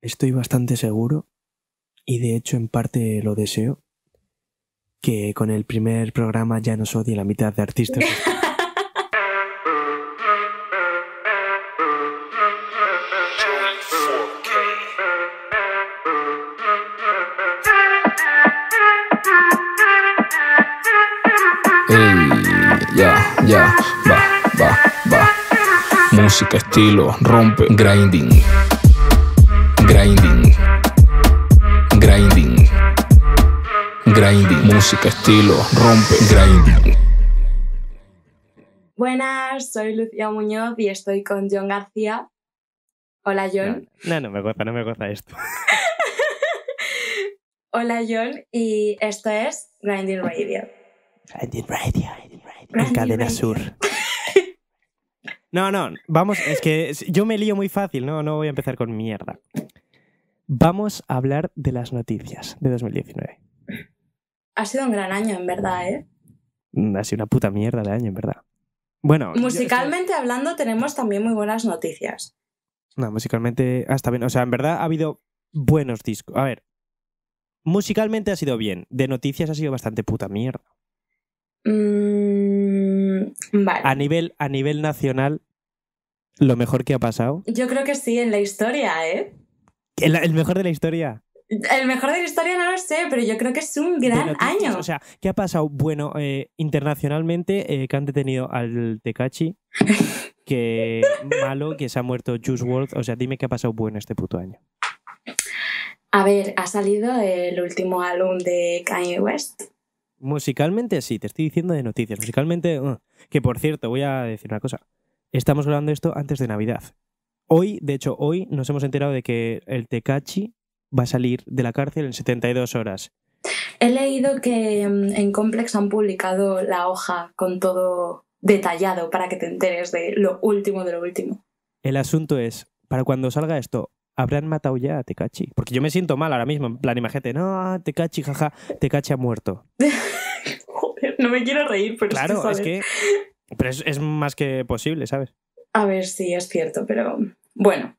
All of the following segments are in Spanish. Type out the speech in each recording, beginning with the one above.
estoy bastante seguro, y de hecho en parte lo deseo, que con el primer programa ya nos odie la mitad de artistas. Ey, ya, ya, va, va, va. Música, estilo, rompe, grinding. Grinding. Grinding. Grinding. Música, estilo, rompe, grinding. Buenas, soy Lucía Muñoz y estoy con John García. Hola John. No, no me goza, no me goza esto. Hola John y esto es Grinding Radio. Grinding Radio, Grinding Radio. En cadena Radio. sur. No, no, vamos, es que yo me lío muy fácil, no, no voy a empezar con mierda. Vamos a hablar de las noticias de 2019. Ha sido un gran año, en verdad, ¿eh? Mm, Ha sido una puta mierda de año, en verdad. Bueno, yo- Musicalmente hablando, tenemos también muy buenas noticias. No, musicalmente está bien. O sea, en verdad ha habido buenos discos. A ver, musicalmente ha sido bien. De noticias ha sido bastante puta mierda. Mm, vale. A nivel, a nivel nacional, lo mejor que ha pasado. Yo creo que sí, en la historia, ¿eh? El, el mejor de la historia. El mejor de la historia no lo sé, pero yo creo que es un gran año. O sea, ¿qué ha pasado? Bueno, eh, internacionalmente, eh, que han detenido al Tecachi. Que malo, que se ha muerto Juice WRLD. O sea, dime qué ha pasado bueno este puto año. A ver, ha salido el último álbum de Kanye West. Musicalmente sí, te estoy diciendo de noticias. Musicalmente, uh, que por cierto, voy a decir una cosa. Estamos grabando esto antes de Navidad. Hoy, de hecho, hoy nos hemos enterado de que el Tecachi va a salir de la cárcel en 72 horas. He leído que mm, en Complex han publicado la hoja con todo detallado para que te enteres de lo último de lo último. El asunto es, para cuando salga esto, ¿habrán matado ya a Tecachi? Porque yo me siento mal ahora mismo, en plan, imagínate, no, Tecachi, jaja, Tecachi ha muerto. Joder, no me quiero reír, pero Claro, es que... Pero es, es más que posible, ¿sabes? A ver, sí, es cierto, pero bueno.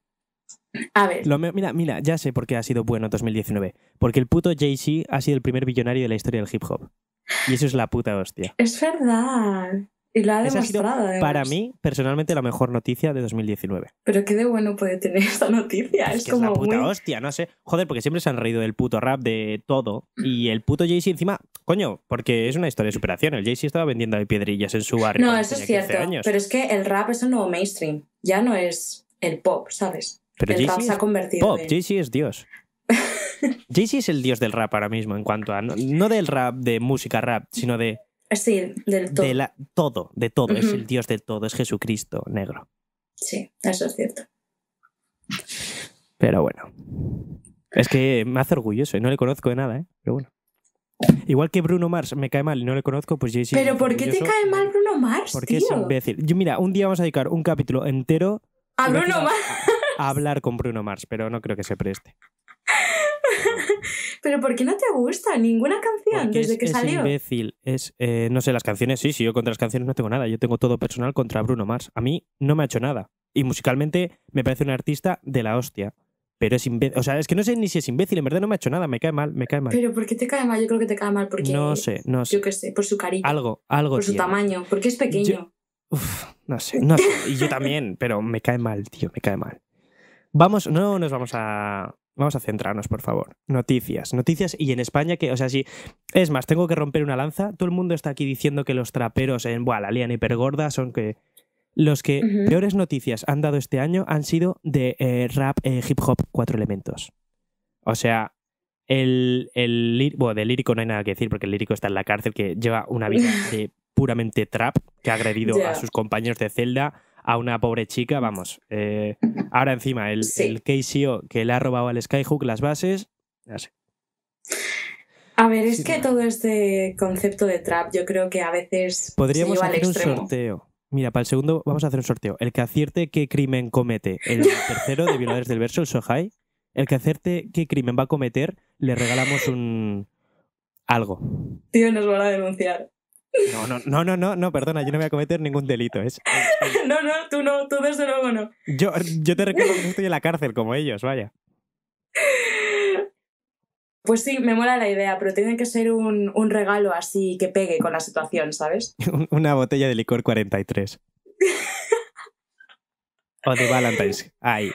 A ver, Lo me- mira, mira, ya sé por qué ha sido bueno 2019. Porque el puto Jay-Z ha sido el primer billonario de la historia del hip hop. Y eso es la puta hostia. es verdad. Y lo ha Esa ha sido, demostrado, además. Para mí, personalmente, la mejor noticia de 2019. Pero qué de bueno puede tener esta noticia. Es, que como es la puta muy... hostia, no sé. Joder, porque siempre se han reído del puto rap, de todo. Y el puto Jay-Z encima, coño, porque es una historia de superación. El Jay-Z estaba vendiendo piedrillas en su barrio. No, eso es tenía 15 cierto. años. Pero es que el rap es un nuevo mainstream. Ya no es el pop, ¿sabes? Pero el rap se ha convertido pop, en... Jay-Z es Dios. Jay-Z es el dios del rap ahora mismo en cuanto a... No, no del rap, de música rap, sino de, Sí, del todo. de la, todo, de todo. Es el dios de todo, es Jesucristo negro. Sí, eso es cierto. Pero bueno. Es que me hace orgulloso y no le conozco de nada, ¿eh? Pero bueno. Igual que Bruno Mars me cae mal y no le conozco, pues Jay-Z. me Pero ¿por qué te cae mal Bruno Mars, Porque tío? es imbécil. Yo, mira, un día vamos a dedicar un capítulo entero A Bruno a- Mars. a hablar con Bruno Mars, pero no creo que se preste. Pero ¿por qué no te gusta ninguna canción Porque desde es, que es salió? imbécil. Es, eh, no sé, las canciones, sí, sí, yo contra las canciones no tengo nada. Yo tengo todo personal contra Bruno Mars. A mí no me ha hecho nada. Y musicalmente me parece un artista de la hostia. Pero es imbécil. O sea, es que no sé ni si es imbécil, en verdad no me ha hecho nada. Me cae mal, me cae mal. Pero ¿por qué te cae mal? Yo creo que te cae mal porque... no sé, no sé. Yo qué sé, por su cariño, Algo, algo por su tamaño, porque es pequeño. Yo- Uf, no sé, no sé. Y yo también, pero me cae mal, tío, me cae mal. Vamos, no nos vamos a. Vamos a centrarnos, por favor. Noticias, noticias. Y en España, que, o sea, sí. Es más, tengo que romper una lanza. Todo el mundo está aquí diciendo que los traperos en Buah, la lian hipergorda son que. Los que peores noticias han dado este año han sido de eh, rap, eh, hip hop, cuatro elementos. O sea, el, el bueno, del lírico no hay nada que decir porque el lírico está en la cárcel, que lleva una vida de puramente trap, que ha agredido a sus compañeros de celda, a una pobre chica, vamos. eh, ahora encima, el, Sí. el KCO que le ha robado al Skyhook las bases, no sé. A ver, es Sí, que no. todo este concepto de trap yo creo que a veces Podríamos se lleva al hacer un extremo. sorteo. Mira, para el segundo vamos a hacer un sorteo. El que acierte qué crimen comete el tercero de Violadores del Verso, el Sohai, el que acierte qué crimen va a cometer, le regalamos un... algo. Tío, nos van a denunciar. No, no, no, no, no, no, perdona, yo no voy a cometer ningún delito. Es, No, no, tú no, tú desde luego no. yo, yo te recuerdo que no estoy en la cárcel como ellos, vaya. Pues sí, me mola la idea, pero tiene que ser un, un regalo así que pegue con la situación, ¿sabes? Una botella de licor 43. o de Valentine's. Ay.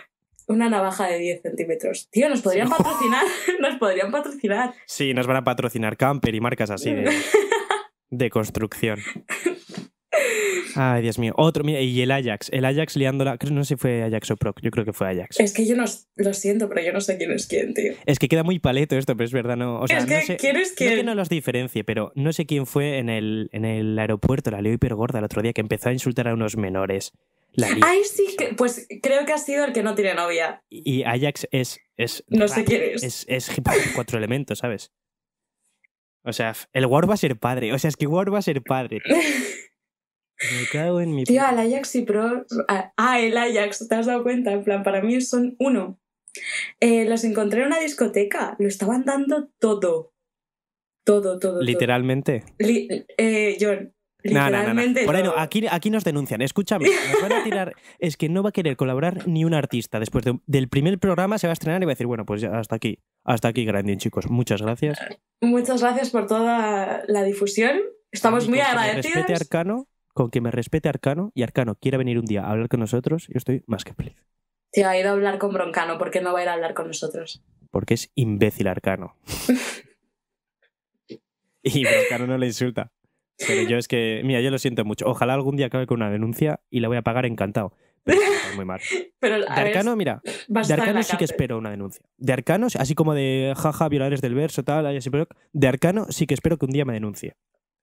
Una navaja de 10 centímetros. Tío, nos podrían patrocinar. nos podrían patrocinar. Sí, nos van a patrocinar Camper y marcas así de, de construcción. Ay, Dios mío. Otro, mira, y el Ajax. El Ajax liándola. No sé si fue Ajax o Proc. Yo creo que fue Ajax. Es que yo no lo siento, pero yo no sé quién es quién, tío. Es que queda muy paleto esto, pero es verdad, no. O sea, es que no sé. quién es No que no los diferencie, pero no sé quién fue en el, en el aeropuerto, la lió hipergorda el otro día, que empezó a insultar a unos menores. La. Ay, sí, que, pues creo que ha sido el que no tiene novia. Y Ajax es. es No sé quién es. Es, es hop cuatro elementos, ¿sabes? O sea, el War va a ser padre. O sea, es que War va a ser padre. Me cago en mi. Tío, al Ajax y Pro. Ah, el Ajax, ¿te has dado cuenta? En plan, para mí son uno. Eh, los encontré en una discoteca. Lo estaban dando todo. Todo, todo. todo. Literalmente. Li- eh, John, No, no, no. Por ahí no, aquí, aquí nos denuncian. Escúchame, nos van a tirar. Es que no va a querer colaborar ni un artista. Después de- del primer programa se va a estrenar y va a decir, bueno, pues ya hasta aquí. Hasta aquí, Grandin, chicos. Muchas gracias. Muchas gracias por toda la difusión. Estamos muy agradecidos. respete Arcano, con que me respete Arcano y Arcano quiera venir un día a hablar con nosotros, yo estoy más que feliz. Tío, ha ido a hablar con Broncano, ¿por qué no va a ir a hablar con nosotros? Porque es imbécil Arcano. y Broncano no le insulta. Pero yo es que, mira, yo lo siento mucho. Ojalá algún día acabe con una denuncia y la voy a pagar encantado. Pero está muy mal. Pero, De a ver, Arcano, mira, de Arcano sí que espero una denuncia. De Arcano, así como de jaja, violadores del verso, tal, de Arcano sí que espero que un día me denuncie.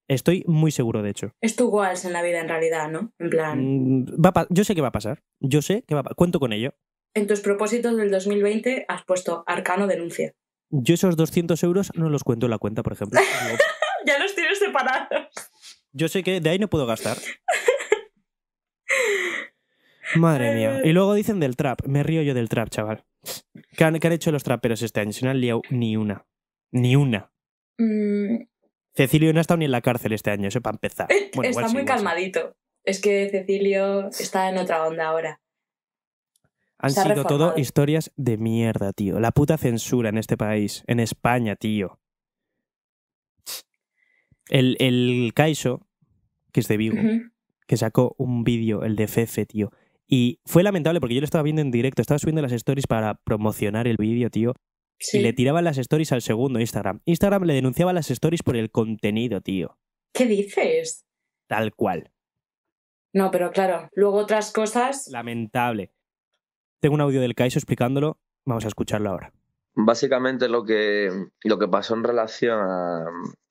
Estoy muy seguro, de hecho. Es tu goals en la vida, en realidad, ¿no? En plan, Mm, va a pa- yo sé que va a pasar. Yo sé que va a Cuento con ello. en tus propósitos del 2020 has puesto Arcano denuncia. Yo esos 200 euros no los cuento en la cuenta, por ejemplo. Ya los tienes separados. Yo sé que de ahí no puedo gastar. Madre mía. Y luego dicen del trap. Me río yo del trap, chaval. ¿Qué han, qué han hecho los traperos este año? Si no han liado ni una. Ni una. Mm, Cecilio no ha estado ni en la cárcel este año, eso para empezar. Bueno, está sí, muy sí. calmadito. Es que Cecilio está en otra onda ahora. Han sido todo historias de mierda, tío. La puta censura en este país. En España, tío. El, el Kaiso, que es de Vigo, que sacó un vídeo, el de Fefe, tío. Y fue lamentable porque yo lo estaba viendo en directo, estaba subiendo las stories para promocionar el vídeo, tío. Sí. Y le tiraban las stories al segundo Instagram. Instagram le denunciaba las stories por el contenido, tío. ¿Qué dices? Tal cual. No, pero claro, luego otras cosas. Lamentable. Tengo un audio del Kaiso explicándolo. Vamos a escucharlo ahora. Básicamente lo que, lo que pasó en relación a-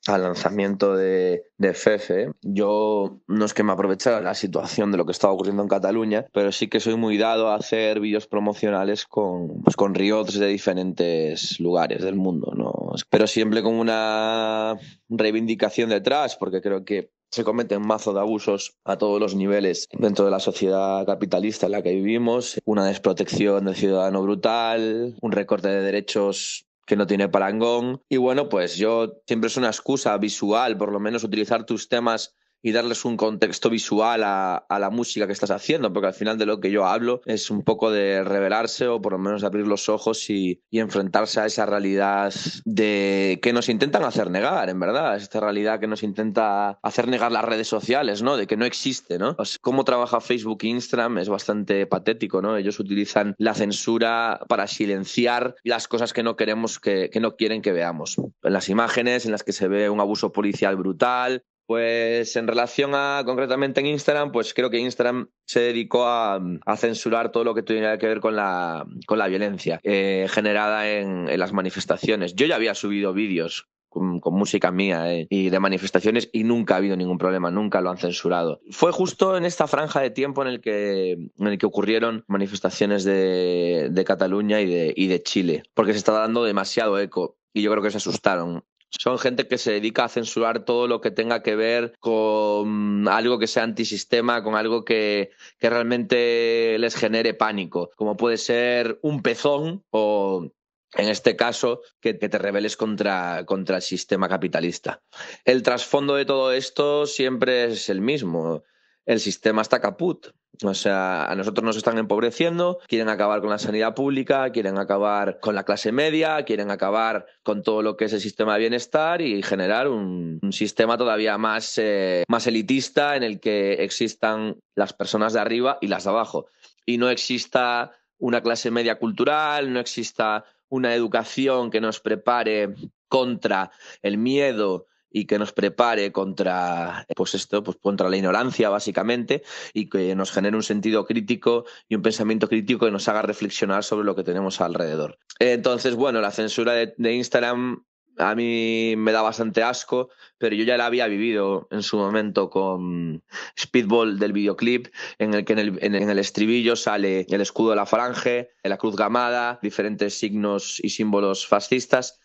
al lanzamiento de, Fefe, yo no es que me aprovechara la situación de lo que estaba ocurriendo en Cataluña, pero sí que soy muy dado a hacer vídeos promocionales con, pues, con riots de diferentes lugares del mundo, ¿no? pero siempre con una reivindicación detrás, porque creo que se cometen mazo de abusos a todos los niveles dentro de la sociedad capitalista en la que vivimos, una desprotección del ciudadano brutal, un recorte de derechos que no tiene parangón. Y bueno, pues yo siempre es una excusa visual, por lo menos utilizar tus temas y darles un contexto visual a, a la música que estás haciendo, porque al final de lo que yo hablo es un poco de revelarse o por lo menos abrir los ojos y, y enfrentarse a esa realidad de que nos intentan hacer negar, en verdad, esta realidad que nos intenta hacer negar las redes sociales, ¿no? De que no existe, ¿no? Pues cómo trabaja Facebook e Instagram es bastante patético, ¿no? Ellos utilizan la censura para silenciar las cosas que no queremos que, que no quieren que veamos. En las imágenes en las que se ve un abuso policial brutal, pues en relación a concretamente en Instagram, pues creo que Instagram se dedicó a, censurar todo lo que tuviera que ver con la, con la violencia eh, generada en, las manifestaciones. Yo ya había subido vídeos con, música mía eh, y de manifestaciones y nunca ha habido ningún problema, nunca lo han censurado. Fue justo en esta franja de tiempo en el que, en el que ocurrieron manifestaciones de, de Cataluña y de, y de Chile, porque se estaba dando demasiado eco y yo creo que se asustaron son gente que se dedica a censurar todo lo que tenga que ver con algo que sea antisistema, con algo que, que realmente les genere pánico, como puede ser un pezón o en este caso, que, te rebeles contra, contra el sistema capitalista. El trasfondo de todo esto siempre es el mismo. El sistema está caput. O sea, a nosotros nos están empobreciendo, quieren acabar con la sanidad pública, quieren acabar con la clase media, quieren acabar con todo lo que es el sistema de bienestar y generar un, sistema todavía más, eh, más elitista en el que existan las personas de arriba y las de abajo. Y no exista una clase media cultural, no exista una educación que nos prepare contra el miedo y que nos prepare contra pues esto pues contra la ignorancia básicamente y que nos genere un sentido crítico y un pensamiento crítico que nos haga reflexionar sobre lo que tenemos alrededor entonces bueno la censura de, Instagram a mí me da bastante asco, pero yo ya la había vivido en su momento con Speedball del videoclip, en el que en el, en el estribillo sale el escudo de la falange, la cruz gamada, diferentes signos y símbolos fascistas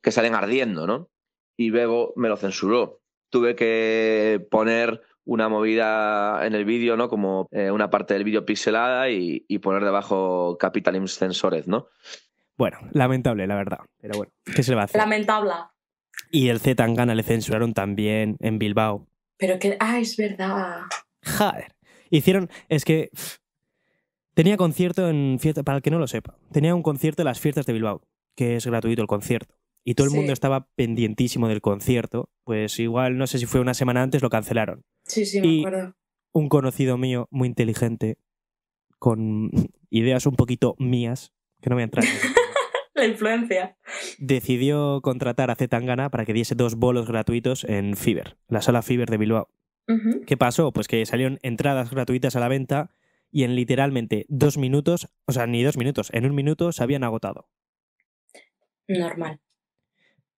que salen ardiendo, ¿no? Y Bebo me lo censuró. Tuve que poner una movida en el vídeo, ¿no? Como eh, una parte del vídeo pixelada y, y poner debajo Capitalism Censored, ¿no? Bueno, lamentable, la verdad. Pero bueno, ¿qué se le va a hacer? Lamentable. Y el Z Tangana le censuraron también en Bilbao. Pero que. Ah, es verdad. Joder. Hicieron. Es que. pff, tenía concierto en fiesta. Para el que no lo sepa, tenía un concierto en las fiestas de Bilbao, que es gratuito el concierto. Y todo el Sí. mundo estaba pendientísimo del concierto. Pues igual, no sé si fue una semana antes, lo cancelaron. Sí, sí, me Y- acuerdo. Un conocido mío, muy inteligente, con ideas un poquito mías, que no voy a entrar La influencia. decidió contratar a Zetangana para que diese dos bolos gratuitos en Fiverr, la sala Fiverr de Bilbao. ¿Qué pasó? Pues que salieron entradas gratuitas a la venta y en literalmente dos minutos, o sea, ni dos minutos, en un minuto se habían agotado. Normal.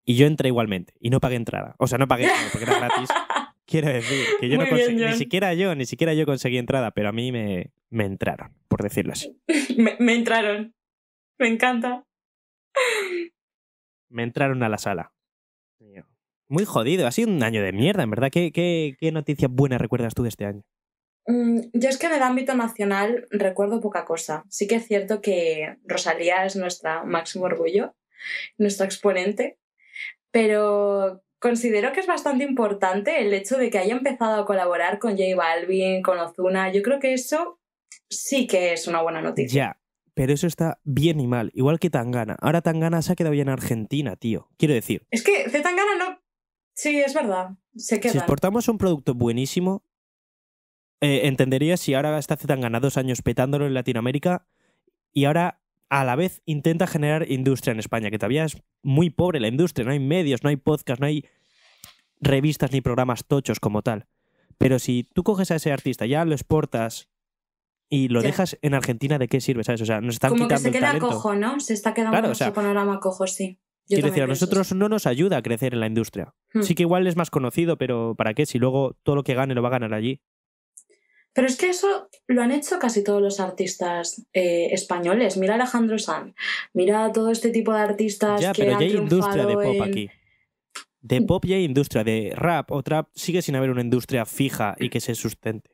Y yo entré igualmente y no pagué entrada. O sea, no pagué porque era gratis. Quiero decir que yo no Muy conseguí, ni siquiera yo, ni siquiera yo conseguí entrada, pero a mí me, me entraron, por decirlo así. me, me entraron. Me encanta. Me entraron a la sala. Muy jodido, ha sido un año de mierda, en verdad. ¿Qué, qué, qué noticia buena recuerdas tú de este año? Mm, Yo es que en el ámbito nacional recuerdo poca cosa. Sí que es cierto que Rosalía es nuestra máximo orgullo, nuestra exponente, pero considero que es bastante importante el hecho de que haya empezado a colaborar con J Balvin, con Ozuna. Yo creo que eso sí que es una buena noticia. Ya, pero eso está bien y mal, igual que Tangana. Ahora Tangana se ha quedado ya en Argentina, tío. Quiero decir, Es que Zetangana no... Sí, es verdad. Se si queda. exportamos un producto buenísimo, eh, entendería si ahora está Zetangana dos años petándolo en Latinoamérica y ahora a la vez intenta generar industria en España, que todavía es muy pobre la industria, no hay medios, no hay podcast, no hay revistas ni programas tochos como tal. Pero si tú coges a ese artista, ya lo exportas y lo Ya. dejas en Argentina, ¿de qué sirve? ¿Sabes? O sea, nos están Como que quitando se el queda talento. cojo, ¿no? Se está quedando Claro, o panorama cojo, sí. Yo Quiero decir, a nosotros no nos ayuda a crecer en la industria. Hmm. Sí que igual es más conocido, pero ¿para qué? Si luego todo lo que gane lo va a ganar allí. Pero es que eso lo han hecho casi todos los artistas eh, españoles. Mira a Alejandro Sanz, mira a todo este tipo de artistas Ya, que pero han ya hay industria de pop en- aquí. De pop ya hay industria, de rap o trap sigue sin haber una industria fija y que se sustente.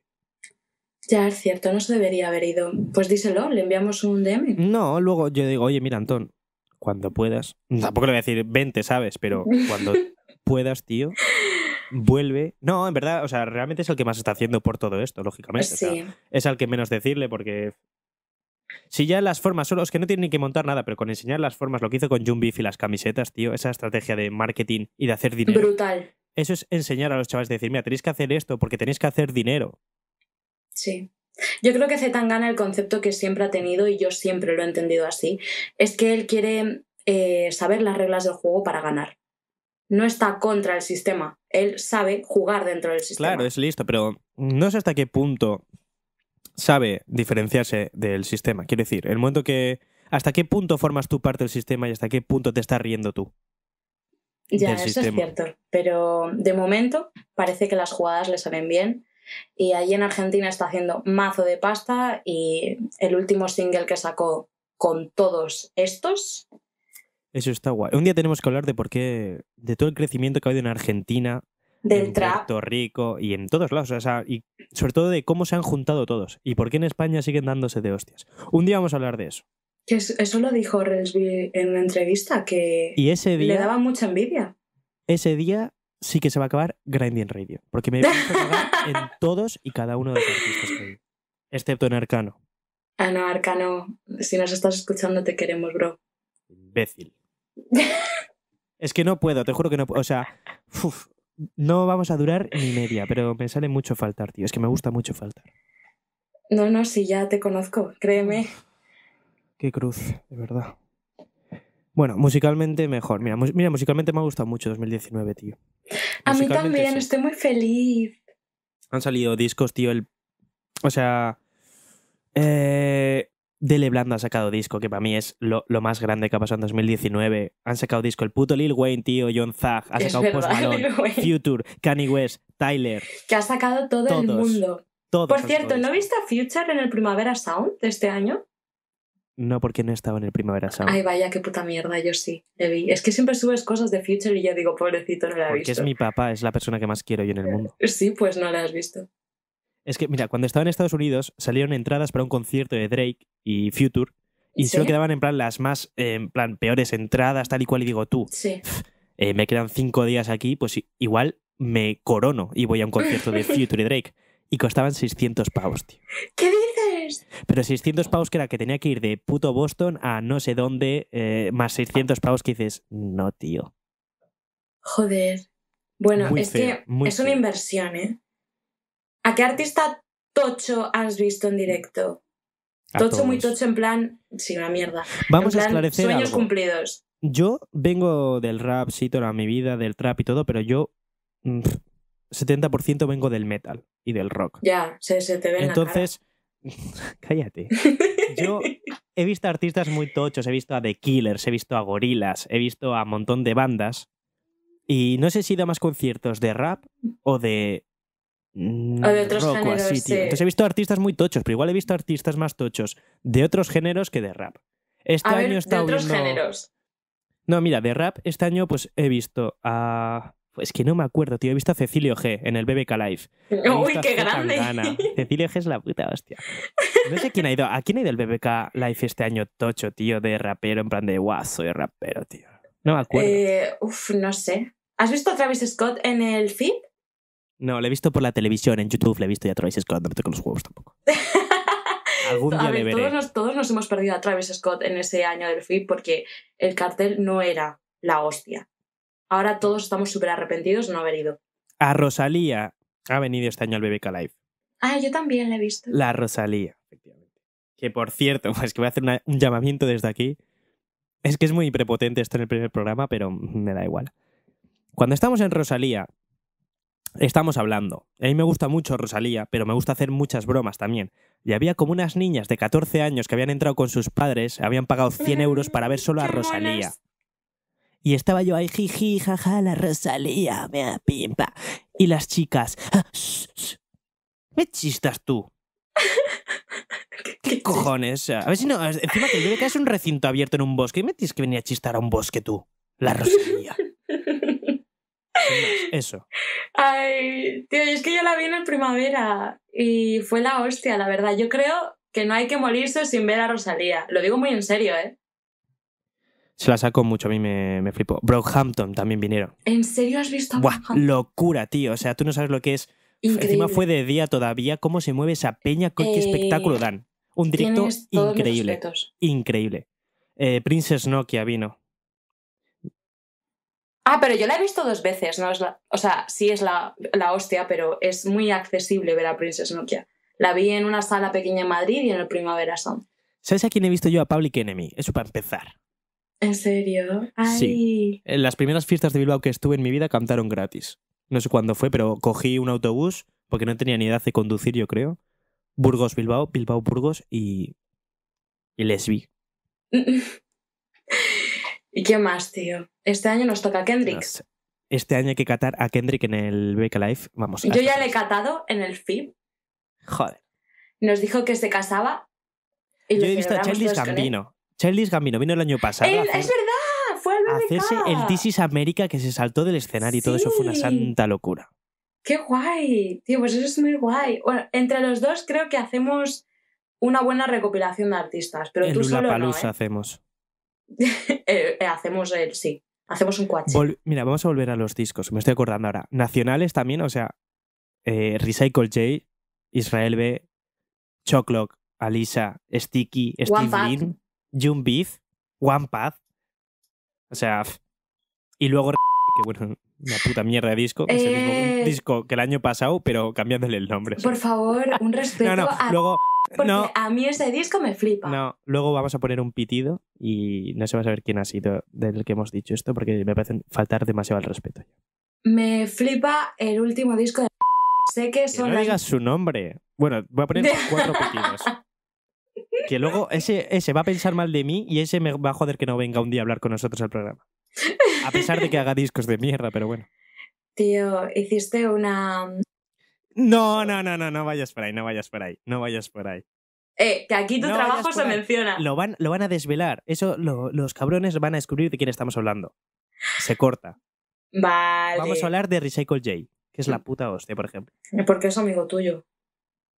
Ya es cierto, no se debería haber ido. Pues díselo, le enviamos un DM. No, luego yo digo, oye, mira, Antón, cuando puedas. Tampoco le voy a decir 20, ¿sabes? Pero cuando puedas, tío, vuelve. No, en verdad, o sea, realmente es el que más está haciendo por todo esto, lógicamente. O sea, Sí, es al que menos decirle porque si ya las formas solo es que no tiene ni que montar nada pero con enseñar las formas lo que hizo con Jumbeef y las camisetas tío esa estrategia de marketing y de hacer dinero brutal. eso es enseñar a los chavales decir mira tenéis que hacer esto porque tenéis que hacer dinero Sí. Yo creo que Zetangana el concepto que siempre ha tenido, y yo siempre lo he entendido así, es que él quiere eh, saber las reglas del juego para ganar. No está contra el sistema. Él sabe jugar dentro del sistema. claro es listo pero no sé hasta qué punto sabe diferenciarse del sistema quiero decir el momento que hasta qué punto formas tu parte del sistema y hasta qué punto te estás riendo tú Ya, eso sistema. es cierto. Pero de momento parece que las jugadas le salen bien. Y allí en Argentina está haciendo mazo de pasta. Y el último single que sacó con todos estos. Eso está guay un día tenemos que hablar de por qué de todo el crecimiento que ha habido en Argentina Del en trap. Puerto Rico y en todos lados. O sea, y sobre todo de cómo se han juntado todos y por qué en España siguen dándose de hostias. Un día vamos a hablar de eso. Que eso lo dijo Relsby en una entrevista, que Y ese le daba mucha envidia. ese día sí que se va a acabar Grinding Radio. Porque me voy a en todos y cada uno de los artistas que hay. Excepto en Arcano. Ah, no, Arcano, si nos estás escuchando te queremos, bro. Imbécil. Es que no puedo, te juro que no puedo. O sea, uf, no vamos a durar ni media, pero me sale mucho faltar, tío. Es que me gusta mucho faltar. No, no, si ya te conozco, créeme. Qué cruz, de verdad. Bueno, musicalmente mejor. Mira, mus- mira, musicalmente me ha gustado mucho 2019, tío. A mí también, sí. estoy muy feliz. Han salido discos, tío. El... O sea. Eh... Dele Blando ha sacado disco, que para mí es lo, lo más grande que ha pasado en 2019. Han sacado disco el puto Lil Wayne, tío, John Zag, ha sacado Post verdad, Malone, Wayne. Future, Kanye West, Tyler, Que ha sacado todo el mundo. todos. Por cierto, ¿no viste a Future en el Primavera Sound de este año? No, porque no estaba en el Primavera Sound. Ay, vaya, qué puta mierda, yo sí, le vi. Es que siempre subes cosas de Future y yo digo, pobrecito, no la he porque visto. es mi papá, es la persona que más quiero yo en el mundo. Sí, pues no la has visto. Es que, mira, cuando estaba en Estados Unidos salieron entradas para un concierto de Drake y Future y ¿Sí? solo quedaban en plan las más, eh, en plan, peores entradas, tal y cual. Y digo, tú, Sí. eh, me quedan cinco días aquí, pues igual me corono y voy a un concierto de Future y Drake. Y costaban 600 pavos, tío. ¿Qué dices? Pero 600 pavos que era que tenía que ir de puto Boston a no sé dónde, eh, más 600 pavos que dices, no, tío. Joder. Bueno, Muy es feo, que es una inversión, ¿eh? ¿A qué artista tocho has visto en directo? A Tocho, muy tocho, en plan. Sí, una mierda. Vamos en a plan, esclarecer Sueños algo. cumplidos. Yo vengo del rap, sí, toda mi vida, del trap y todo, pero yo mm, 70% vengo del metal y del rock. Ya, se, se te ve en Entonces, cállate. la cara. Yo he visto artistas muy tochos, he visto a The Killers, he visto a Gorillaz, he visto a un montón de bandas y no sé si he ido a más conciertos de rap o de mm, O de otros rock géneros, así, tío. sí. Entonces he visto artistas muy tochos, pero igual he visto artistas más tochos de otros géneros que de rap. Este A año ver, de otros viendo... géneros. No, mira, de rap este año pues he visto a... Pues que no me acuerdo, tío. He visto a Cecilio G en el BBK Live. Uy, qué grande. Cecilio G es la puta hostia. No sé quién ha ido. ¿A quién ha ido el BBK Live este año tocho, tío, de rapero? En plan de, guau, soy rapero, tío. No me acuerdo. Eh, uf, no sé. ¿Has visto a Travis Scott en el FIP? No, le he visto por la televisión, en YouTube le he visto ya a Travis Scott, no me toco los huevos tampoco. Algún A día le veré. todos nos, todos nos hemos perdido a Travis Scott en ese año del FIP porque el cartel no era la hostia. Ahora todos estamos súper arrepentidos de no haber ido. A Rosalía ha venido este año al BBK Live. Ah, yo también la he visto. La Rosalía, efectivamente. Que por cierto, es que voy a hacer una- un llamamiento desde aquí. Es que es muy prepotente esto en el primer programa, pero me da igual. Cuando estamos en Rosalía, estamos hablando. A mí me gusta mucho Rosalía, pero me gusta hacer muchas bromas también. Y había como unas niñas de 14 años que habían entrado con sus padres, habían pagado 100 euros para ver solo a Rosalía. Y estaba yo ahí, jiji, jaja, la Rosalía, mea, pimpa. Y las chicas, "Ah, shh, shh, ¿me chistas tú? ¿Qué cojones? A ver si no. Encima que el BBK es un recinto abierto en un bosque. ¿Y me tienes que venir a chistar a un bosque tú? La Rosalía. Eso. Ay, tío, es que yo la vi en el primavera y fue la hostia, la verdad. Yo creo que no hay que morirse sin ver a Rosalía. Lo digo muy en serio, ¿eh? Se la sacó mucho, a mí me, me flipó. Brockhampton también vinieron. ¿En serio has visto a Buah, locura, tío. O sea, tú no sabes lo que es. Increíble. Encima fue de día todavía, cómo se mueve esa peña, qué Eh, espectáculo dan. Un directo increíble. Increíble. Eh, Princess Nokia vino. Ah, pero yo la he visto dos veces, ¿no? Es la, o sea, sí es la, la hostia, pero es muy accesible ver a Princess Nokia. La vi en una sala pequeña en Madrid y en el Primavera Sound. ¿Sabes a quién he visto yo? A Public Enemy. Eso para empezar. ¿En serio? Ay. Sí. En las primeras fiestas de Bilbao que estuve en mi vida cantaron gratis. No sé cuándo fue, pero cogí un autobús porque no tenía ni edad de conducir, yo creo. Burgos, Bilbao, Bilbao, Burgos y. y les vi. ¿Y qué más, tío? Este año nos toca Kendrick. No sé. Este año hay que catar a Kendrick en el BK Live. Vamos. Yo ya le he catado en el FIP. Joder. Nos dijo que se casaba. Y Yo he visto a él. Gambino. Childish Gambino vino el año pasado Él- a, es hacer- verdad, fue a BBK. hacerse el This is America que se saltó del escenario y todo eso fue una Sí. santa locura. Qué guay, tío, pues eso es muy guay. Bueno, entre los dos creo que hacemos una buena recopilación de artistas, pero en tú solo no, ¿eh? hacemos. Eh, eh, hacemos el sí, hacemos un cuache. Vol- Mira, vamos a volver a los discos. Me estoy acordando ahora. Nacionales también, o sea, eh, Recycle J, Israel B, Choclock, Alisa, Sticky, Steve. Lin, June Beef, One Path. O sea, y luego que bueno, una puta mierda de disco. Es el mismo Eh. disco que el año pasado, pero cambiándole el nombre. Por favor, un respeto no, no, a... luego, Porque no, a mí ese disco me flipa. no, luego vamos a poner un pitido y no se va a saber quién ha sido del que hemos dicho esto porque me parece faltar demasiado al respeto. Me flipa el último disco de... Sé que Que son no las... digas su nombre. Bueno, voy a poner cuatro pitidos. Que luego ese, ese va a pensar mal de mí y ese me va a joder que no venga un día a hablar con nosotros al programa. A pesar de que haga discos de mierda, pero bueno. Tío, hiciste una... No, no, no, no, no vayas por ahí, no vayas por ahí, no vayas por ahí. Eh, que aquí tu No trabajo se ahí. menciona. Lo van, lo van a desvelar. Eso lo- los cabrones van a descubrir de quién estamos hablando. Se corta. Vale. Vamos a hablar de Recycle J, que es la puta hostia, por ejemplo. Porque es amigo tuyo.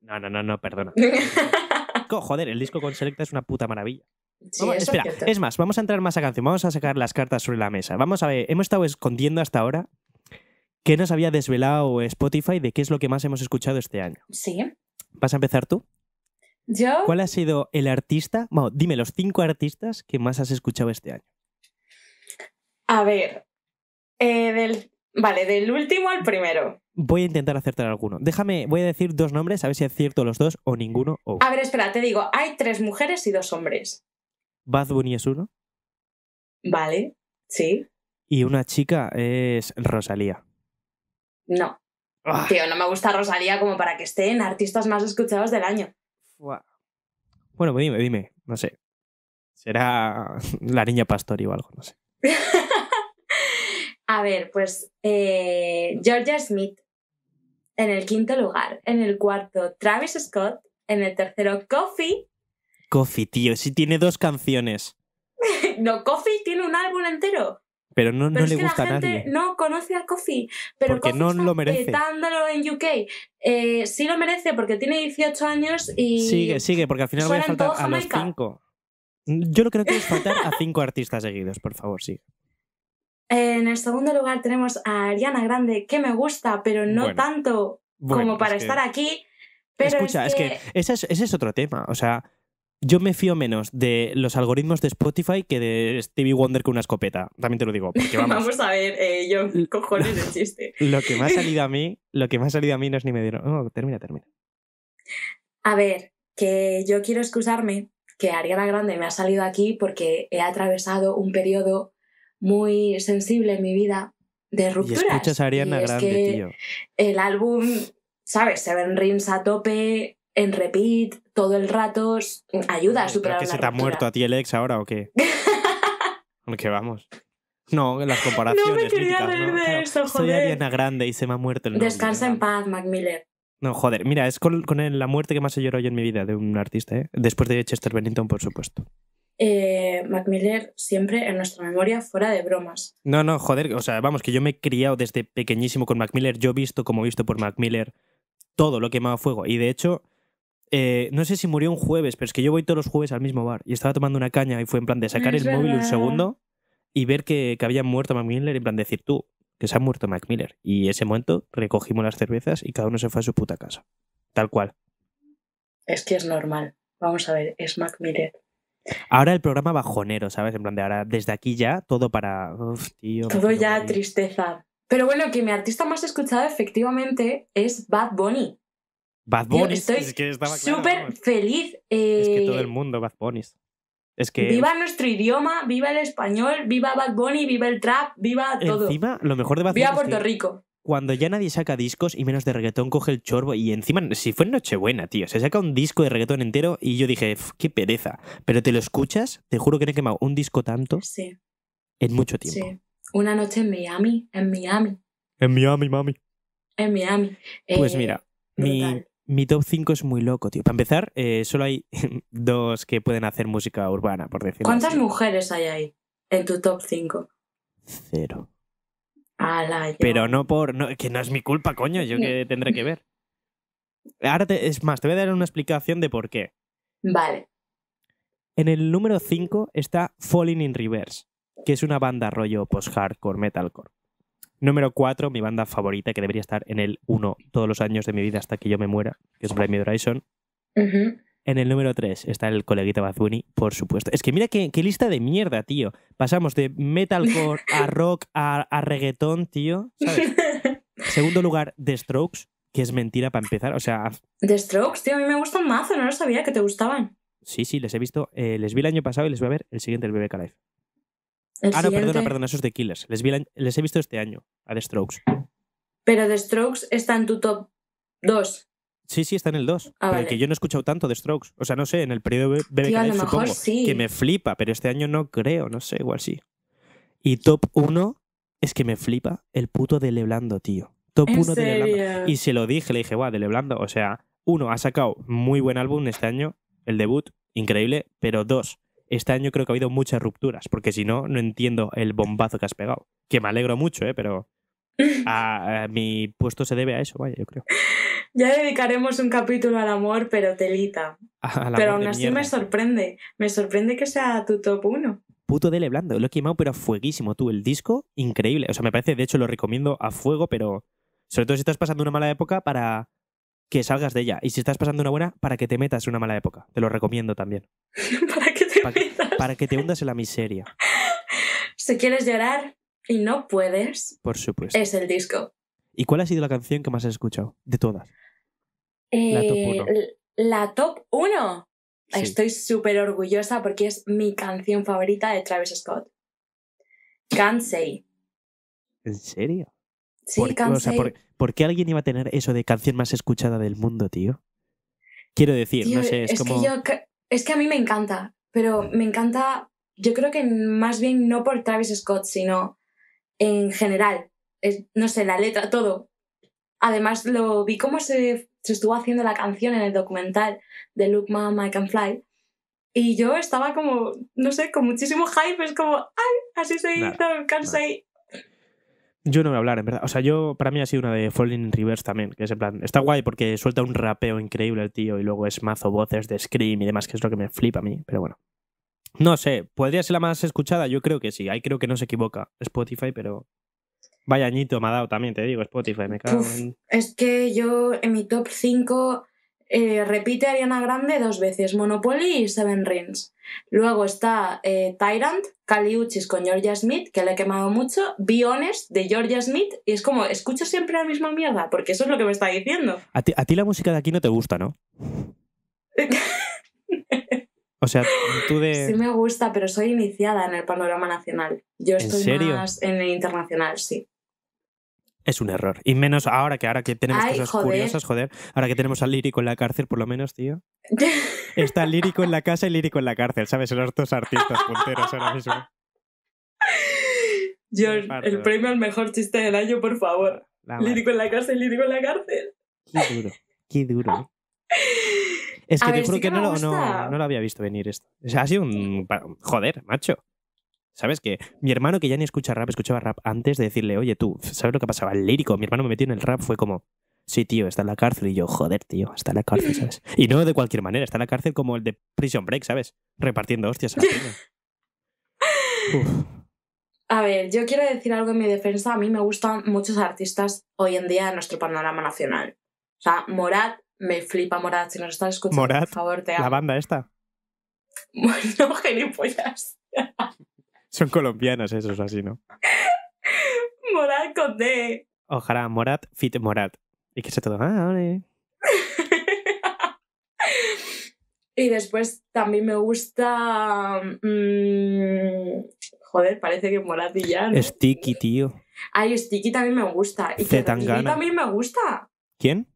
No, no, no, no, perdona. Joder, el disco con Selecta es una puta maravilla. Sí, Vamos- espera, es es más, vamos a entrar más a canción, vamos a sacar las cartas sobre la mesa. Vamos a ver, hemos estado escondiendo hasta ahora qué nos había desvelado Spotify de qué es lo que más hemos escuchado este año. Sí. ¿Vas a empezar tú? Yo... ¿Cuál ha sido el artista? Bueno, dime los cinco artistas que más has escuchado este año. A ver. eh, del... Vale, del último al primero. Voy a intentar acertar alguno. Déjame, voy a decir dos nombres, a ver si acierto los dos o ninguno. O A ver, espera, te digo, hay tres mujeres y dos hombres. Bad Bunny es uno Vale. Sí. y una chica es Rosalía. No. Ah, Tío, no me gusta Rosalía como para que esté en artistas más escuchados del año. Bueno, pues dime, dime, no sé. Será la niña Pastori o algo, no sé. A ver, pues eh, Georgia Smith en el quinto lugar. En el cuarto, Travis Scott. En el tercero, Coffee. Coffee, tío, sí tiene dos canciones, No, Coffee tiene un álbum entero. Pero no, no Pero le que gusta la a nadie. no conoce a Coffee. Pero Porque Coffee no está lo merece. petándolo en UK. Eh, sí lo merece porque tiene 18 años y... Sigue, sigue, porque al final voy a faltar a los Jamaica. cinco. Yo lo que no quiero es faltar a cinco artistas seguidos, por favor, sí. En el segundo lugar tenemos a Ariana Grande, que me gusta, pero no Bueno, tanto Bueno, como para es que- estar aquí. Pero Escucha, es es que, que, ese, es, ese es otro tema. O sea, yo me fío menos de los algoritmos de Spotify que de Stevie Wonder con una escopeta. También te lo digo, vamos. Vamos a ver, eh, yo, cojones de chiste. Lo que me ha salido a mí, lo que me ha salido a mí no es ni medio. Oh, termina, termina. A ver, que yo quiero excusarme que Ariana Grande me ha salido aquí porque he atravesado un periodo muy sensible en mi vida de Y rupturas. escuchas a Ariana Y es Grande, que tío. El álbum, ¿sabes? Seven Rings a tope, en repeat, todo el rato, ayuda a ¿Pero superar que una se te ha ruptura. muerto a ti el ex ahora o qué? Porque vamos. No, las comparaciones. No me quería míticas, reír ¿no? de Claro, eso, Soy joder. Ariana Grande y se me ha muerto el. Descansa en paz, Mac Miller. No, joder, mira, es con, con la muerte que más he llorado yo en mi vida de un artista, ¿eh? Después de Chester Bennington, por supuesto. Eh, Mac Miller siempre en nuestra memoria fuera de bromas. No, no, joder, o sea, vamos, que yo me he criado desde pequeñísimo con Mac Miller. Yo he visto, como he visto por Mac Miller, todo lo quemado a fuego. Y de hecho, eh, no sé si murió un jueves, pero es que yo voy todos los jueves al mismo bar y estaba tomando una caña y fue en plan de sacar el móvil un segundo y ver que, que había muerto Mac Miller, en plan de decir tú, que se ha muerto Mac Miller. Y ese momento recogimos las cervezas y cada uno se fue a su puta casa. Tal cual. Es que es normal. Vamos a ver, es Mac Miller. Ahora el programa bajonero, ¿sabes? En plan de ahora, desde aquí ya, todo para. Uf, tío. Todo ya morir. tristeza. Pero bueno, que mi artista más escuchado efectivamente es Bad Bunny. Bad Tío, Bunny. estoy es que estaba claro, Súper vamos. feliz. Es que eh, todo el mundo Bad Bunny. Es que. Viva nuestro idioma, viva el español, viva Bad Bunny, viva el trap, viva todo. Encima, lo mejor de Bad Bunny Viva es Puerto que Rico. cuando ya nadie saca discos y menos de reggaetón, coge el chorbo y encima, si fue en Nochebuena, tío, se saca un disco de reggaetón entero y yo dije, "Uf, qué pereza. Pero te lo escuchas, te juro que no he quemado un disco tanto Sí, en mucho tiempo. sí. Una noche en Miami, en Miami, En Miami, mami. en Miami. Pues Eh, mira, mi, brutal. mi top 5 es muy loco, tío. Para empezar, eh, solo hay dos que pueden hacer música urbana, por decirlo ¿Cuántas así. mujeres hay ahí en tu top 5? Cero. Ala. Pero no por. No, que no es mi culpa, coño, yo que tendré que ver. Ahora, te- es más, te voy a dar una explicación de por qué. Vale. En el número 5 está Falling in Reverse, que es una banda rollo post-hardcore, metalcore. Número 4, mi banda favorita, que debería estar en el 1 todos los años de mi vida hasta que yo me muera, que es Blind Me Horizon. En el número 3 está el coleguita Bazuni, por supuesto. Es que mira qué, qué lista de mierda, tío. Pasamos de metalcore a rock a, a reggaetón, tío. ¿Sabes? Segundo lugar, The Strokes, que es mentira para empezar. O sea, The Strokes, tío, a mí me gustan mazo, no lo sabía que te gustaban. sí, sí, les he visto. eh, les vi el año pasado y les voy a ver el siguiente, el BBK Live. El Ah, no, perdona, perdona, eso es de Killers. Les, vi he visto este año, a The Strokes. Pero The Strokes está en tu top 2. Sí, sí, está en el 2. Ah, pero vale. que yo no he escuchado tanto de Strokes. O sea, no sé, en el periodo BBK Tío, a lo mejor supongo. sí. Que me flipa, pero este año no creo, no sé, igual sí. Y top 1 es que me flipa el puto de Leblando, tío. Top ¿En 1 de Leblando. Y se lo dije, le dije, guau, de Leblando. O sea, uno, ha sacado muy buen álbum este año, el debut, increíble, pero dos, este año creo que ha habido muchas rupturas, porque si no, no entiendo el bombazo que has pegado. Que me alegro mucho, ¿eh? Pero a, a mi puesto se debe a eso, vaya, yo creo. Ya dedicaremos un capítulo al amor, pero telita. Pero aún así mierda. me sorprende. Me sorprende que sea tu top 1. Puto de Leblando, lo he quemado, pero a fueguísimo, tú. El disco, increíble. O sea, me parece, de hecho, lo recomiendo a fuego, pero sobre todo si estás pasando una mala época para que salgas de ella. Y si estás pasando una buena, para que te metas en una mala época. Te lo recomiendo también. ¿Para Para que te hundas en la miseria, Si quieres llorar y no puedes, por supuesto. es el disco. ¿Y cuál ha sido la canción que más has escuchado? De todas. La top Eh, uno. l- La top 1. Sí. Estoy súper orgullosa porque es mi canción favorita de Travis Scott. Can't Say. ¿En serio? Sí, ¿Por, Can't o sea, Say. ¿por, por qué alguien iba a tener eso de canción más escuchada del mundo, tío? Quiero decir, Tío, no sé, es, como... que yo ca- es que a mí me encanta, pero me encanta, yo creo que más bien no por Travis Scott, sino en general. Es, no sé, la letra, todo. Además, lo vi cómo se, se estuvo haciendo la canción en el documental de Look Mom, I Can Fly. Y yo estaba como, no sé, con muchísimo hype. Es como, ¡ay! Así se hizo, Can't Say. Yo no voy a hablar, en verdad. O sea, yo, para mí ha sido una de Falling in Reverse también, que es en plan, está guay porque suelta un rapeo increíble el tío y luego es mazo voces de Scream y demás, que es lo que me flipa a mí, pero bueno. No sé, ¿podría ser la más escuchada? Yo creo que sí, ahí creo que no se equivoca Spotify, pero vaya añito me ha dado también, te digo, Spotify, me cago Uf. en... Es que yo en mi top 5 eh, repite Ariana Grande dos veces, Monopoly y Seven Rings. Luego está eh, Tyrant, Kali Uchis con Georgia Smith, que le he quemado mucho, Be Honest de Georgia Smith, y es como, escucho siempre la misma mierda, porque eso es lo que me está diciendo. A ti, a ti la música de aquí no te gusta, ¿no? O sea, tú de... Sí me gusta, pero soy iniciada en el panorama nacional. Yo ¿En estoy serio? más en el internacional, sí. Es un error. Y menos ahora que ahora que tenemos Ay, cosas joder. curiosas, joder. Ahora que tenemos al lírico en la cárcel, por lo menos, tío. Está el lírico en la casa y lírico en la cárcel, ¿sabes? Son los dos artistas punteros ahora mismo. George, el premio al mejor chiste del año, por favor. Lírico en la cárcel, lírico en la cárcel. Qué duro, qué duro. Es A que te ver, juro sí que, que no, lo, no, no lo había visto venir esto. O sea, ha sido un... Joder, macho. ¿Sabes qué? Mi hermano, que ya ni escucha rap, escuchaba rap antes de decirle, oye, tú, ¿sabes lo que pasaba? El lírico, mi hermano me metió en el rap, fue como, sí, tío, está en la cárcel. Y yo, joder, tío, está en la cárcel, ¿sabes? Y no de cualquier manera, está en la cárcel como el de Prison Break, ¿sabes? Repartiendo hostias a la. Uf. A ver, yo quiero decir algo en mi defensa. A mí me gustan muchos artistas hoy en día en nuestro panorama nacional. O sea, Morat, me flipa Morat. Si nos estás escuchando, Morat, por favor, te La amo. banda esta. no, gilipollas. Son colombianos esos, así, ¿no? Morat con D. Ojalá Morat, fit Morat. Y que se todo, ah, vale. y después también me gusta. mm, joder, parece que Morat y ya. ¿no? Sticky, tío. Ay, Sticky también me gusta. Y Zetangana. Relsby también me gusta. ¿Quién?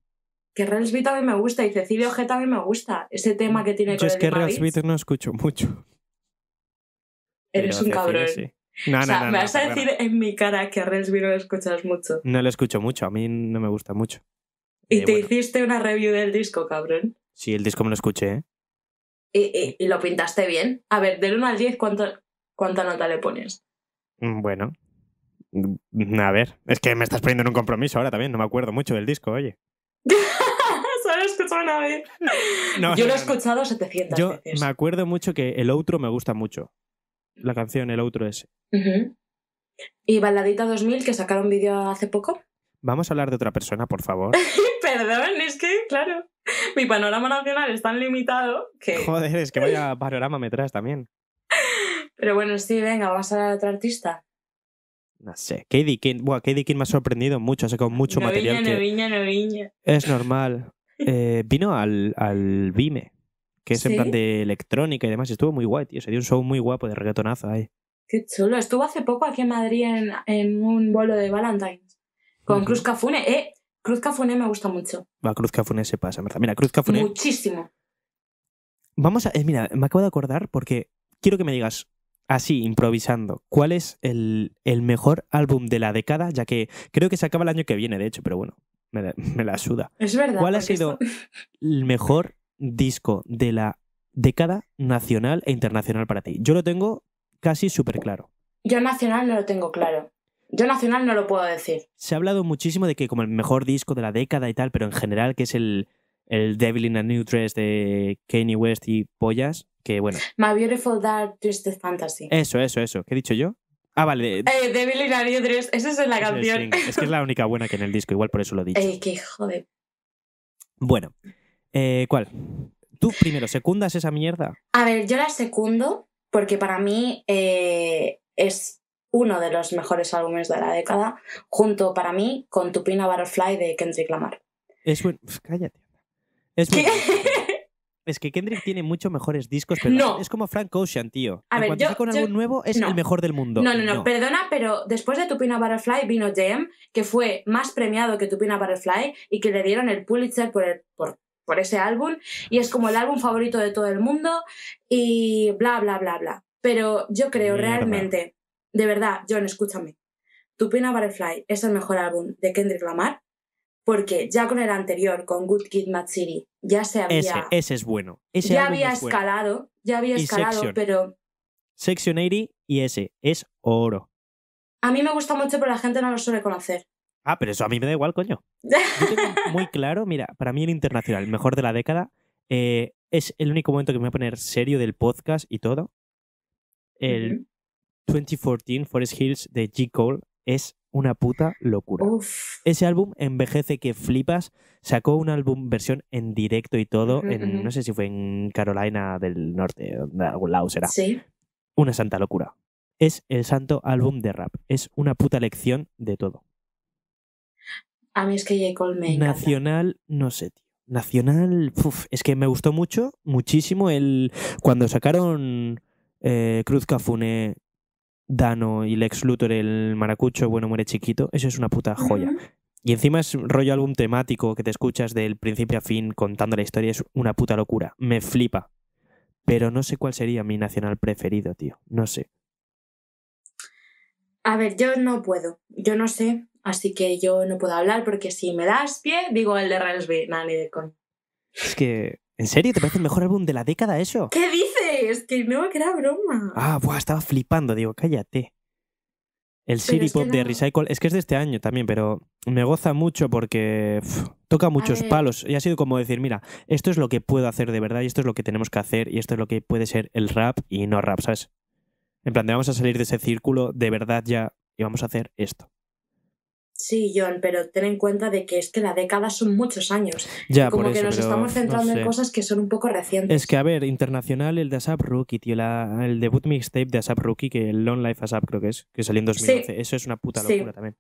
Que Relsby también me gusta. Y Cecilio G también me gusta. Ese tema que tiene Yo con es el que. Smith no escucho mucho. Eres un cabrón. sí. No, o sea, no, me vas a decir en mi cara que a Relsby no lo escuchas mucho. No lo escucho mucho, a mí no me gusta mucho. Y Eh, te bueno, hiciste una review del disco, cabrón. Sí, el disco me lo escuché, ¿eh? Y, y- y lo pintaste bien. A ver, del 1 al 10, ¿cuánto, ¿cuánta nota le pones? Mm, Bueno. Mm, A ver, es que me estás poniendo en un compromiso ahora también, no me acuerdo mucho del disco, oye. Solo he escuchado una vez. No, Yo no, lo he no, no. escuchado 700 Yo veces. me acuerdo mucho que el outro me gusta mucho. La canción, el outro es. Ujú. Y Baladita 2000, que sacaron vídeo hace poco. Vamos a hablar de otra persona, por favor. Perdón, es que, claro. mi panorama nacional es tan limitado que... Joder, es que vaya panorama me traes también. Pero bueno, sí, venga, vamos a hablar de otro artista. No sé. Katie King, buah, Katie King me ha sorprendido mucho, ha sacado mucho no material viña, que no viña, no viña. es normal. Eh, vino al, al Vime, que es en ¿Sí? plan de electrónica y demás, y estuvo muy guay, tío. Se dio un show muy guapo de reggaetonazo ahí. Qué chulo. Estuvo hace poco aquí en Madrid en, en un bolo de Valentine's. Con. Cruz Cafune. Eh, Cruz Cafune me gusta mucho. Va, Cruz Cafune se pasa, en verdad. Mira, Cruz Cafune. Muchísimo. Vamos a. eh, mira, me acabo de acordar porque quiero que me digas, así, improvisando, ¿cuál es el, el mejor álbum de la década? Ya que creo que se acaba el año que viene, de hecho, pero bueno, me, la- me la suda. Es verdad. ¿Cuál ha sido esto- el mejor disco de la década nacional e internacional para ti? Yo lo tengo casi súper claro. Yo nacional no lo tengo claro. Yo nacional no lo puedo decir. Se ha hablado muchísimo de que como el mejor disco de la década y tal, pero en general que es el, el Devil in a New Dress de Kanye West y Pollas, que bueno, My Beautiful Dark Twisted Fantasy. eso, eso, eso. ¿Qué he dicho yo? Ah, vale. Eh, Devil in a New Dress. Esa es en la es canción. single. Es que es la única buena que en el disco, igual por eso lo he dicho. Eh, qué hijo de... Bueno, eh, ¿cuál? Tú primero, ¿secundas esa mierda? A ver, yo la secundo porque para mí eh, es uno de los mejores álbumes de la década, junto para mí con Tupina Butterfly de Kendrick Lamar. Es buen... Cállate. Es ¿Qué? buen- Es que Kendrick tiene muchos mejores discos, pero No. es como Frank Ocean, tío. A en ver, cuanto yo- saca un yo- álbum nuevo, es no. el mejor del mundo. No, no, no, perdona, pero después de Tupina Butterfly vino Jam, que fue más premiado que Tupina Butterfly y que le dieron el Pulitzer por, el- por, por ese álbum. Y es como el álbum favorito de todo el mundo y bla, bla, bla, bla. Pero yo creo Mierda. realmente, de verdad, John, escúchame. Tupina Butterfly es el mejor álbum de Kendrick Lamar porque ya con el anterior, con Good Kid, Mad City, ya se había, Ese, ese es bueno. Ese ya había es bueno. escalado, ya había escalado, pero Section 80 y ese es oro. a mí me gusta mucho, pero la gente no lo suele conocer. Ah, pero eso a mí me da igual, coño. Yo tengo muy claro, mira, para mí el internacional, el mejor de la década, eh, es el único momento que me voy a poner serio del podcast y todo. El Ujú. 2014 Forest Hills de G. Cole es una puta locura. Uf. Ese álbum envejece que flipas. Sacó un álbum versión en directo y todo. En, no sé si fue en Carolina del Norte, de algún lado será. Sí. Una santa locura. Es el santo álbum de rap. Es una puta lección de todo. A mí es que J. Cole me encanta. Nacional, no sé, tío. Nacional, uf, es que me gustó mucho, muchísimo el cuando sacaron eh, Cruz Cafune, Dano y Lex Luthor, el maracucho, bueno, muere chiquito. Eso es una puta joya. Y encima es rollo álbum temático que te escuchas del principio a fin contando la historia. Es una puta locura. Me flipa. Pero no sé cuál sería mi nacional preferido, tío. No sé. A ver, yo no puedo. Yo no sé. Así que yo no puedo hablar porque si me das pie, digo el de Railsby. Nada, ni de coña. Es que. ¿En serio? ¿Te parece el mejor álbum de la década eso? ¿Qué dices? Que no, que era broma. Ah, buah, estaba flipando. Digo, cállate. El City es que Pop de. Recycle. Es que es de este año también, pero me goza mucho porque toca muchos palos. Y ha sido como decir, mira, esto es lo que puedo hacer de verdad y esto es lo que tenemos que hacer y esto es lo que puede ser el rap y no rap, ¿sabes? En plan, de vamos a salir de ese círculo de verdad ya y vamos a hacer esto. Sí, John, pero ten en cuenta de que es que la década son muchos años. Ya, Como por que eso, nos pero, estamos no centrando sé. en cosas que son un poco recientes. Es que, a ver, internacional, el de ASAP Rookie, tío, la- el debut mixtape de ASAP Rookie, que el Long Life ASAP creo que es, que salió en 2011. Eso es una puta Sí. locura también.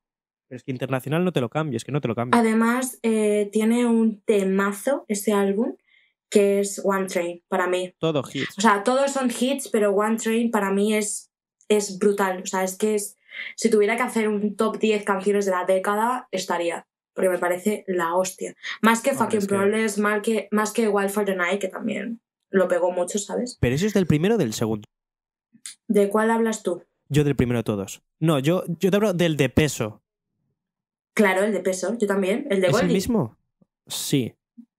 Pero es que internacional no te lo cambio, es que no te lo cambio. Además, eh, tiene un temazo ese álbum que es One Train para mí. Todo hits. O sea, todos son hits, pero One Train para mí es, es brutal. O sea, es que es, si tuviera que hacer un top 10 canciones de la década, estaría. Porque me parece la hostia. Más que Hombre, Fucking es que- Problems, más que, más que Wild for the Night, que también lo pegó mucho, ¿sabes? Pero eso es del primero o del segundo. ¿De cuál hablas tú? Yo del primero de todos. No, yo, yo te hablo del de peso. Claro, el de peso, yo también. El de ¿Es el mismo? Sí.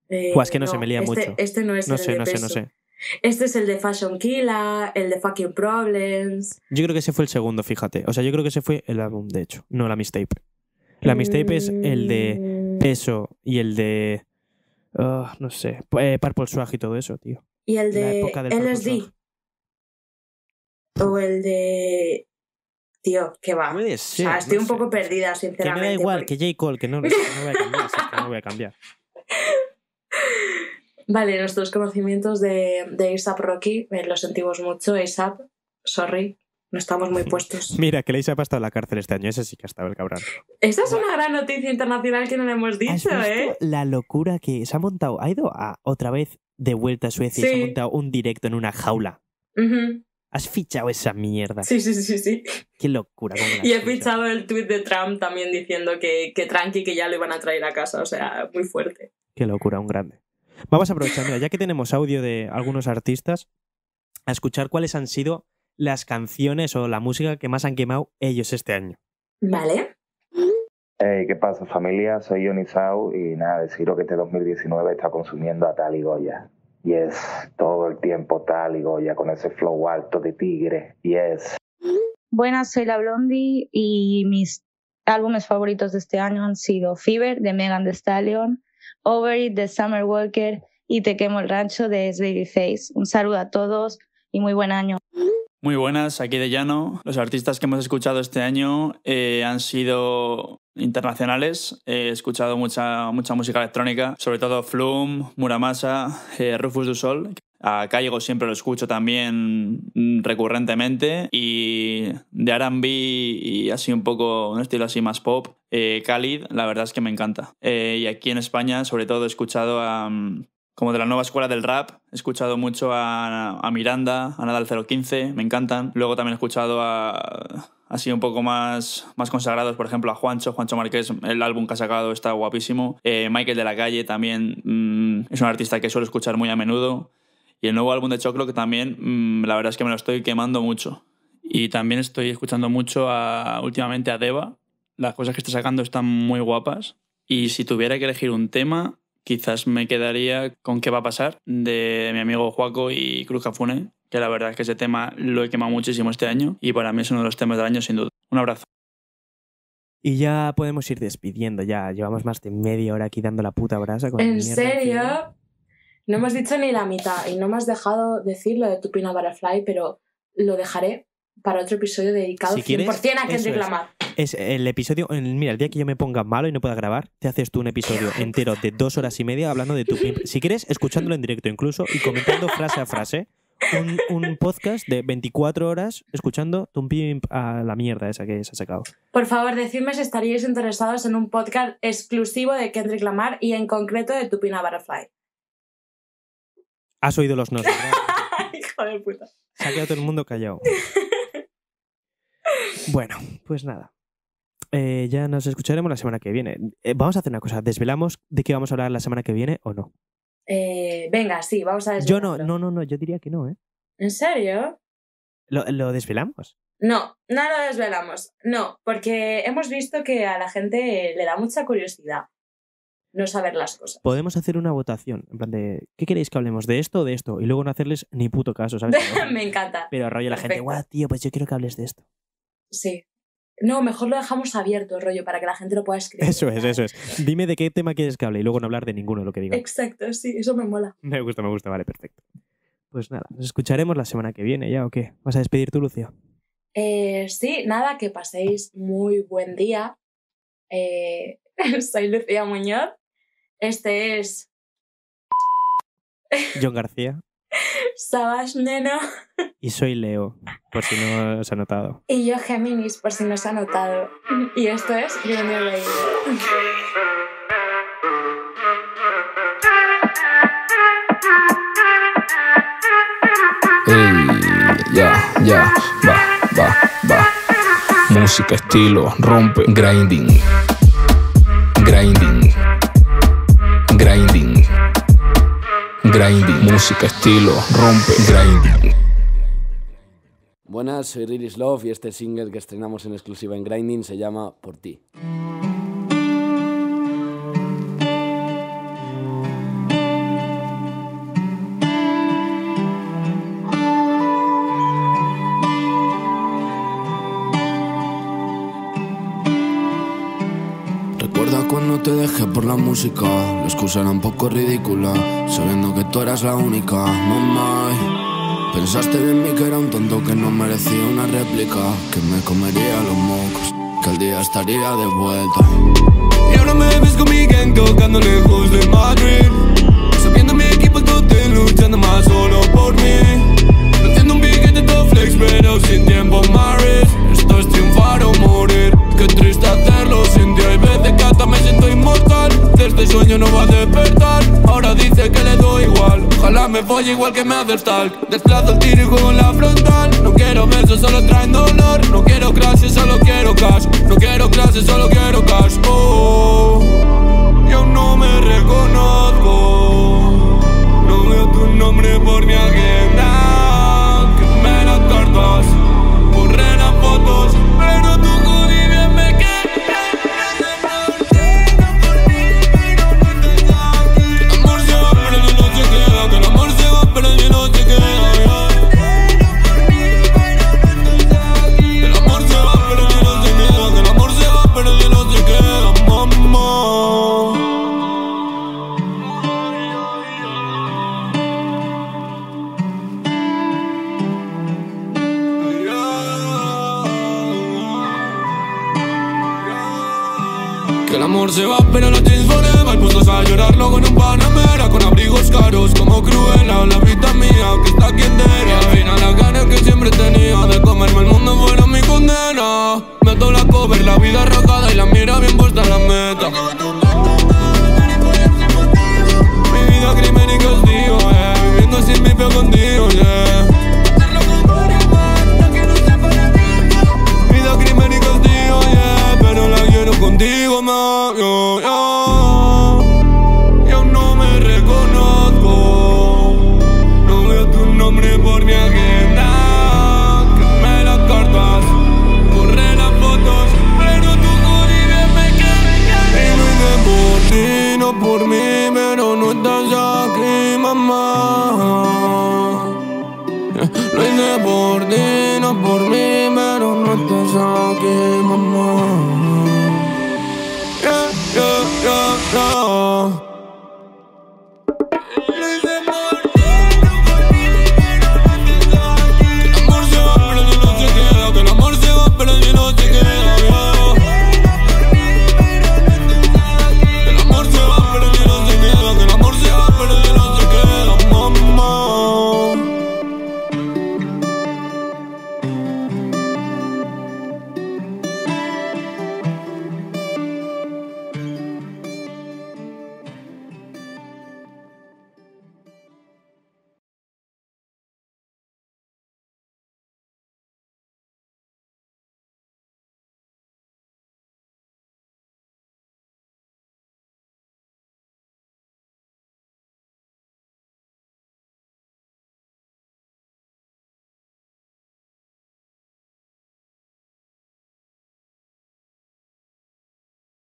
Eh, Buah, es que no se me lía este, mucho. Este no es No el sé, de no sé, no sé. Este es el de Fashion Killa, el de Fucking Problems. Yo creo que ese fue el segundo, fíjate. O sea, yo creo que ese fue el álbum, de hecho, no la mixtape. La mixtape es el de Mm, peso y el de. ah, no sé. eh, Purple Swag y todo eso, tío. Y el de LSD. O el de. Tío, que va. Puede o ser, sea, estoy no un sé, poco perdida, Que sinceramente. me da igual, porque- que J. Cole, que no, no voy a cambiar, que no voy a cambiar. Vale, nuestros conocimientos de, de ASAP Rocky, eh, lo sentimos mucho. ASAP, sorry, no estamos muy puestos. Mira, que Leisa ha estado en la cárcel este año. Ese sí que ha estado el cabrón. Esa es una gran noticia internacional que no le hemos ¿Has dicho, visto ¿eh? la locura que se ha montado? Ha ido a, otra vez de vuelta a Suecia y se ha montado un directo en una jaula. ¿Has fichado esa mierda? Sí, sí, sí, sí. Qué locura. Y he fichado. fichado el tweet de Trump también diciendo que, que tranqui, que ya lo iban a traer a casa. O sea, muy fuerte. Qué locura, un grande. Vamos a aprovechar, mira, ya que tenemos audio de algunos artistas, a escuchar cuáles han sido las canciones o la música que más han quemado ellos este año. Vale. Hey, ¿qué pasa familia? Soy Ionisau y nada, deciros que este 2019 está consumiendo a Tal y Goya. Yes, todo el tiempo Tal y Goya con ese flow alto de tigre. Yes. Buenas, soy la Blondie y mis álbumes favoritos de este año han sido Fever de Megan Thee Stallion, Over It de Summer Walker y Te quemo el rancho de Babyface. Un saludo a todos y muy buen año. Muy buenas, aquí de Llano. Los artistas que hemos escuchado este año eh, han sido internacionales. He escuchado mucha, mucha música electrónica, sobre todo Flume, Muramasa, eh, Rufus du Sol. A Caigo siempre lo escucho también mm, recurrentemente. Y de R&B y así un poco, un estilo así más pop, eh, Khalid, la verdad es que me encanta. Eh, y aquí en España, sobre todo, he escuchado a, mm, como de la nueva escuela del rap. He escuchado mucho a, a Miranda, a Nadal 015, me encantan. Luego también he escuchado a así un poco más, más consagrados, por ejemplo, a Juancho, Juancho Márquez, el álbum que ha sacado está guapísimo. Eh, Michael de la Calle también mm, es un artista que suelo escuchar muy a menudo. Y el nuevo álbum de Choclo que también, mm, la verdad es que me lo estoy quemando mucho. Y también estoy escuchando mucho a, últimamente a Deva. Las cosas que está sacando están muy guapas. Y si tuviera que elegir un tema, quizás me quedaría con ¿Qué va a pasar? de mi amigo Juaco y Cruz Cafune, que la verdad es que ese tema lo he quemado muchísimo este año y para mí es uno de los temas del año sin duda. Un abrazo. Y ya podemos ir despidiendo, ya llevamos más de media hora aquí dando la puta brasa. Con ¿En serio? No hemos dicho ni la mitad y no me has dejado decir lo de Tupina Butterfly, pero lo dejaré para otro episodio dedicado Si quieres, 100% a Kendrick es. Lamar. Es el episodio, el- mira, el día que yo me ponga malo y no pueda grabar, te haces tú un episodio entero de dos horas y media hablando de tu. Si quieres, escuchándolo en directo incluso y comentando frase a frase. Un, un podcast de 24 horas escuchando tu pimp a la mierda esa que se ha sacado. Por favor, decidme si estaríais interesados en un podcast exclusivo de Kendrick Lamar y en concreto de Tupina Butterfly. Has oído los nos. Hijo de puta. Se ha quedado todo el mundo callado. Bueno, pues nada. Eh, ya nos escucharemos la semana que viene. Eh, vamos a hacer una cosa. ¿Desvelamos de qué vamos a hablar la semana que viene o no? Eh, venga, sí, vamos a Yo no, no, no, no, yo diría que no, ¿eh? ¿En serio? ¿Lo, lo desvelamos? No, no lo desvelamos. No, porque hemos visto que a la gente le da mucha curiosidad no saber las cosas. Podemos hacer una votación, en plan de, ¿qué queréis que hablemos? ¿De esto o de esto? Y luego no hacerles ni puto caso, ¿sabes? Me encanta. Pero rollo la gente, Perfecto. guau, tío, pues yo quiero que hables de esto. Sí. No, mejor lo dejamos abierto, rollo, para que la gente lo pueda escribir. Eso es, eso es. Dime de qué tema quieres que hable y luego no hablar de ninguno de lo que diga. Exacto, sí, eso me mola. Me gusta, me gusta, vale, perfecto. Pues nada, nos escucharemos la semana que viene ya, ¿o qué? ¿Vas a despedir tú, Lucio? Eh, sí, nada, que paséis muy buen día. Eh, soy Lucía Muñoz. Este es John García. Savage Neno Y soy Leo, por si no os ha notado. y yo Géminis, por si no se ha notado. Y esto es Day Radio. Ey, ya, ya, va, va, va. Música, estilo, rompe, grinding. Grinding. Grinding. Grinding. Música, estilo, rompe, grinding. Buenas, soy Riris Love y este single que estrenamos en exclusiva en Grinding se llama Por ti. cuando te dejé por la música. La excusa era un poco ridícula, sabiendo que tú eras la única, mamá. Pensaste de mí que era un tonto que no merecía una réplica, que me comería los mocos, que al día estaría de vuelta. Y ahora me ves con mi gang tocando lejos de Madrid, sabiendo mi equipo el luchando más solo por mí. Haciendo un piquete todo flex, pero sin tiempo, Maris. Esto es triunfar o morir, qué triste hacerlo sin ti, hay veces que me siento inmortal. De este sueño no va a despertar. Ahora dice que le doy igual. Ojalá me folle igual que me hace stalk Desplazo el tiro y juego en la frontal. No quiero besos, solo traen dolor. No quiero clases, solo quiero cash. No quiero clases, solo quiero cash. Oh, yo no me reconozco.